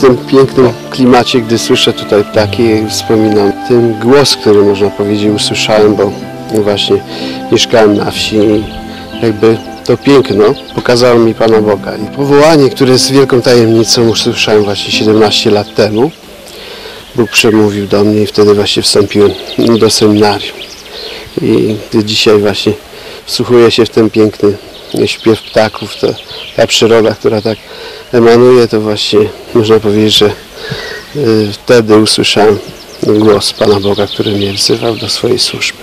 tym pięknym klimacie, gdy słyszę tutaj ptaki, wspominam ten głos, który można powiedzieć usłyszałem, bo właśnie mieszkałem na wsi i jakby to piękno pokazało mi Pana Boga. I powołanie, które jest wielką tajemnicą, usłyszałem właśnie 17 lat temu. Bóg przemówił do mnie i wtedy właśnie wstąpiłem do seminarium. I dzisiaj właśnie wsłuchuję się w ten piękny śpiew ptaków, to ta przyroda, która tak emanuje, to właśnie można powiedzieć, że y, wtedy usłyszałem głos Pana Boga, który mnie wzywał do swojej służby.